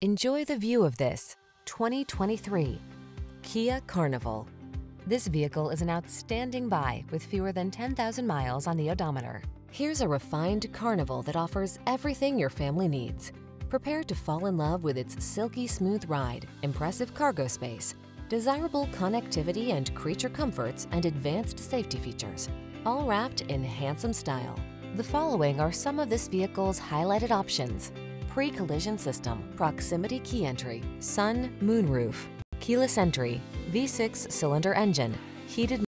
Enjoy the view of this 2023 Kia Carnival. This vehicle is an outstanding buy with fewer than 10,000 miles on the odometer. Here's a refined Carnival that offers everything your family needs. Prepare to fall in love with its silky smooth ride, impressive cargo space, desirable connectivity and creature comforts, and advanced safety features, all wrapped in handsome style. The following are some of this vehicle's highlighted options. Pre-collision system, proximity key entry, sun, moonroof, keyless entry, V6 cylinder engine, heated